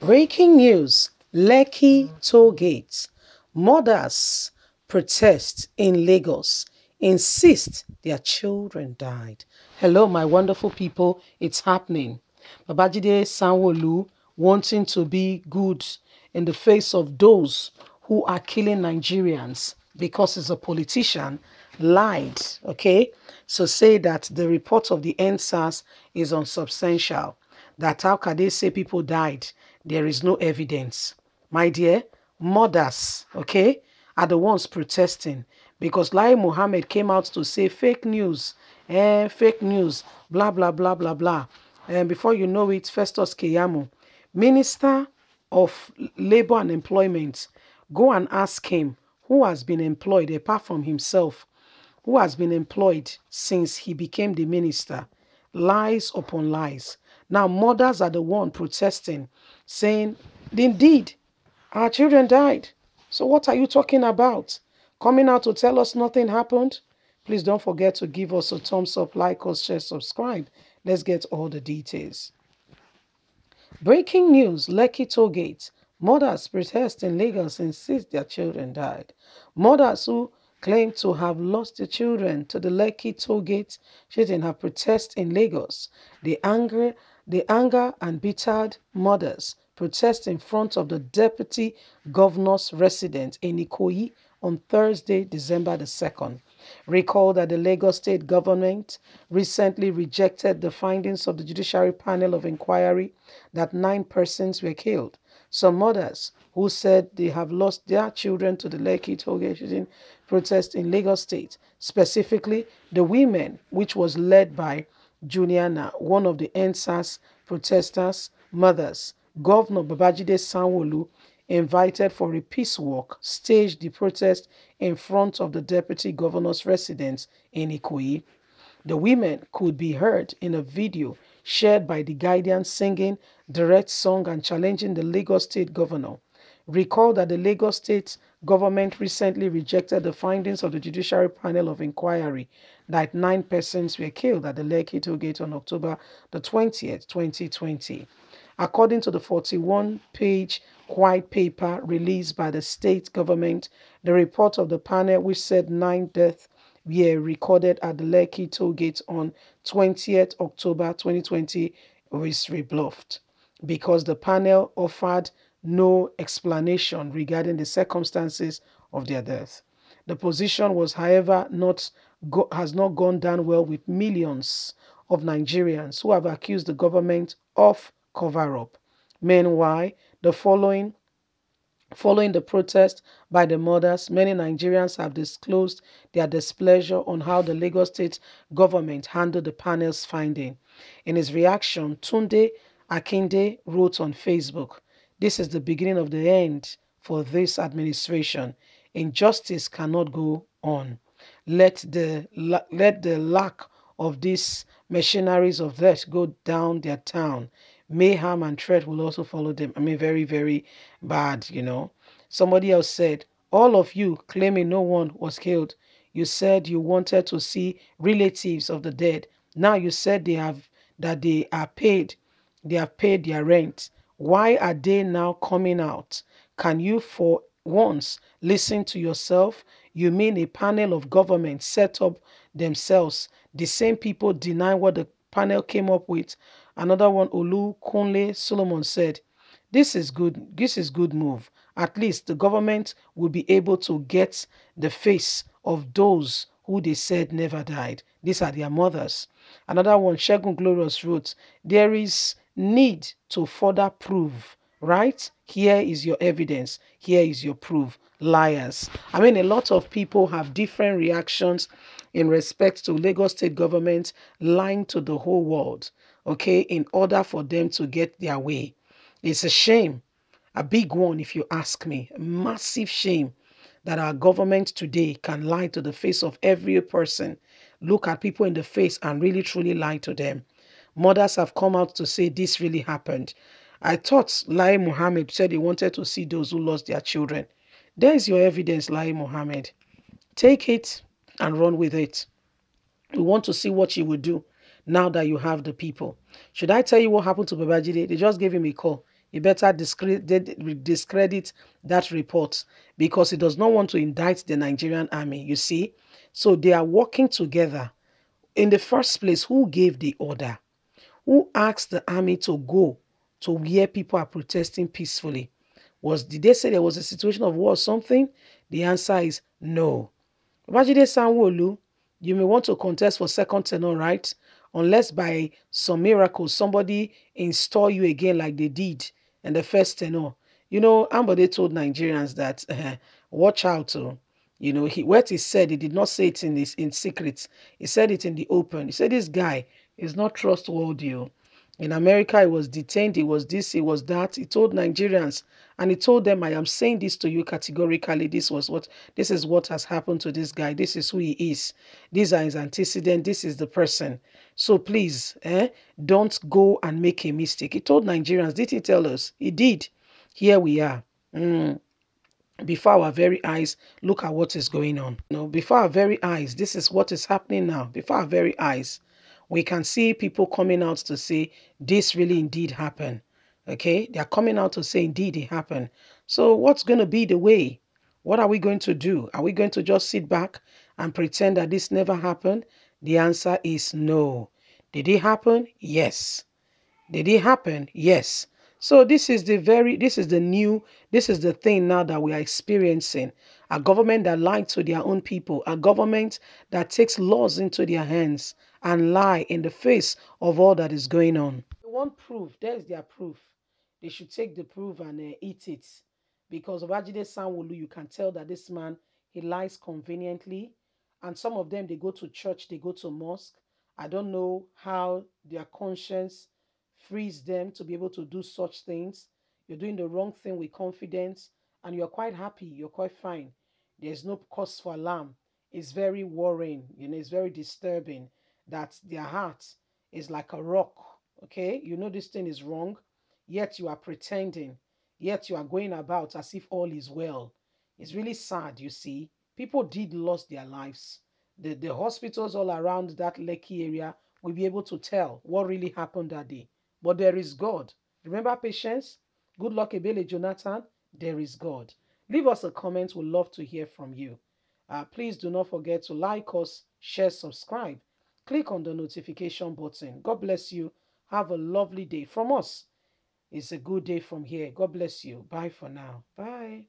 Breaking news Lekki toll gate. Mothers protest in Lagos, insist their children died. Hello, my wonderful people, it's happening. Babajide Sanwo-Olu wanting to be good in the face of those who are killing Nigerians because he's a politician lied, okay? So say that the report of the EndSARS is unsubstantial. That how can they say people died? There is no evidence. My dear, mothers, okay, are the ones protesting because Lai Mohammed came out to say fake news, eh, fake news, blah, blah, blah, blah, blah. And before you know it, Festus Keyamo, Minister of Labor and Employment, go and ask him who has been employed apart from himself, who has been employed since he became the minister. Lies upon lies. Now, mothers are the one protesting, saying, indeed, our children died. So what are you talking about? Coming out to tell us nothing happened? Please don't forget to give us a thumbs up, like us, share, subscribe. Let's get all the details. Breaking news, Lekki toll. Mothers protest in Lagos insist their children died. Mothers who claim to have lost their children to the Lekki toll gate shooting have protest in Lagos. The anger, the anger and bittered mothers protest in front of the deputy governor's residence in Ikoyi on Thursday, December the 2nd. Recall that the Lagos state government recently rejected the findings of the Judiciary Panel of Inquiry that nine persons were killed. Some mothers who said they have lost their children to the Lekki tollgate protest in Lagos state, specifically the women, which was led by Juliana, one of the EndSARS protesters' mothers. Governor Babajide Sanwo-Olu invited for a peace walk, staged the protest in front of the deputy governor's residence in Ikoyi. The women could be heard in a video shared by the Guardian singing direct song and challenging the Lagos state governor. Recall that the Lagos state government recently rejected the findings of the Judiciary Panel of Inquiry that nine persons were killed at the Lekki Gate on October the 20th, 2020. According to the 41-page white paper released by the state government, the report of the panel, which said nine deaths were recorded at the Lekki toll gate on 20th October 2020, was rebuffed because the panel offered no explanation regarding the circumstances of their death. The position was, however, not go, has not gone down well with millions of Nigerians who have accused the government of cover up. Meanwhile, the following Following the protest by the mothers, many Nigerians have disclosed their displeasure on how the Lagos state government handled the panel's finding. In his reaction, Tunde Akinde wrote on Facebook, This is the beginning of the end for this administration. Injustice cannot go on. Let the, let the lack of these machineries of death go down their town mayhem and threat will also follow them. I mean, very, very bad, you know. Somebody else said, all of you claiming no one was killed. You said you wanted to see relatives of the dead. Now you said they have that they are paid. They have paid their rent. Why are they now coming out? Can you for once listen to yourself? You mean a panel of government set up themselves. The same people deny what the panel came up with Another one, Olu Kunle Solomon said, this is good. This is good move. At least the government will be able to get the face of those who they said never died. These are their mothers. Another one, Shegun Glorious wrote, there is need to further prove, right? Here is your evidence. Here is your proof. Liars. I mean, a lot of people have different reactions in respect to Lagos state government lying to the whole world okay, in order for them to get their way. It's a shame, a big one, if you ask me, massive shame that our government today can lie to the face of every person, look at people in the face and really truly lie to them. Mothers have come out to say this really happened. I thought Lai Mohammed said he wanted to see those who lost their children. There is your evidence, Lai Mohammed. Take it and run with it. We want to see what you will do now that you have the people. Should I tell you what happened to Babajide? They just gave him a call. he better discredit, discredit that report because he does not want to indict the Nigerian army, you see. So they are working together. In the first place, who gave the order? Who asked the army to go to where people are protesting peacefully? Was did they say there was a situation of war or something? The answer is no. Babajide Sanwo-Olu, you may want to contest for second tenor, right? Unless by some miracle somebody install you again like they did in the first tenor. You know, Ambode told Nigerians that uh, watch out. To, you know, he what he said, he did not say it in in secret. He said it in the open. He said this guy is not trustworthy. Oh. In America, he was detained, he was this, he was that. He told Nigerians, and he told them, I am saying this to you categorically. This was what this is what has happened to this guy. This is who he is. These are his antecedents. This is the person. So please, eh, don't go and make a mistake. He told Nigerians, did he tell us? He did. Here we are. Mm before our very eyes look at what is going on you know before our very eyes this is what is happening now before our very eyes we can see people coming out to say this really indeed happened. Okay, they are coming out to say indeed it happened. So, what's going to be the way? What are we going to do? Are we going to just sit back and pretend that this never happened? The answer is no. Did it happen? Yes. Did it happen? Yes. So this is the very, this is the new, this is the thing now that we are experiencing. A government that lies to their own people, a government that takes laws into their hands and lie in the face of all that is going on. They want proof. There's their proof. They should take the proof and uh, eat it. Because of Ajide Sanwo-Olu, you can tell that this man, he lies conveniently. And some of them, they go to church, they go to mosque. I don't know how their conscience frees them to be able to do such things. You're doing the wrong thing with confidence and you're quite happy, you're quite fine. There's no cause for alarm. It's very worrying, you know, it's very disturbing that their heart is like a rock. Okay, you know this thing is wrong, yet you are pretending, yet you are going about as if all is well. It's really sad, you see. People did lose their lives. The, the hospitals all around that Lekki area will be able to tell what really happened that day. But there is God. Remember patience? Goodluck, Ebele Jonathan. There is God. Leave us a comment. We'd love to hear from you. Uh, please do not forget to like us, share, subscribe. Click on the notification button. God bless you. Have a lovely day from us. It's a good day from here. God bless you. Bye for now. Bye.